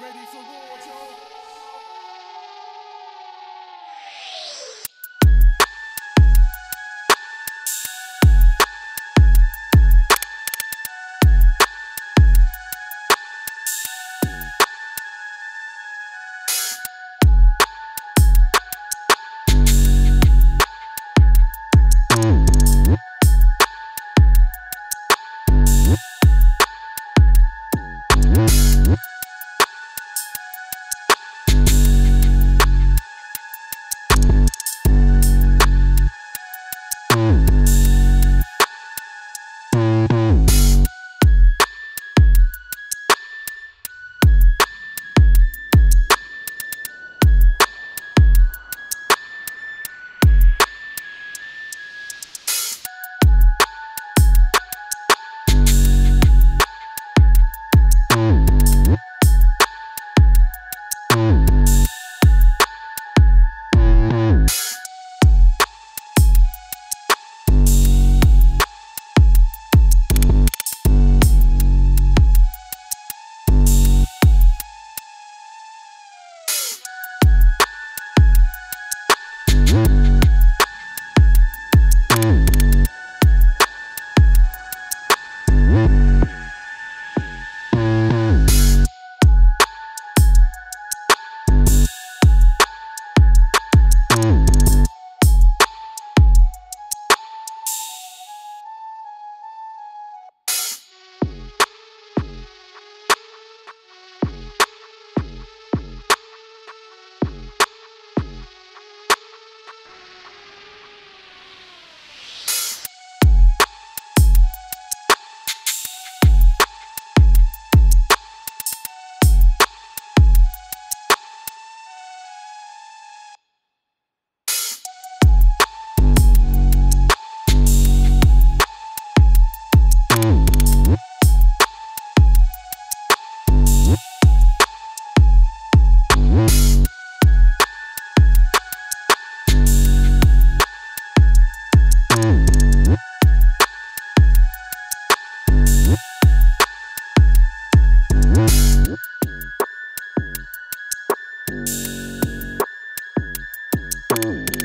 Ready for war? Boom.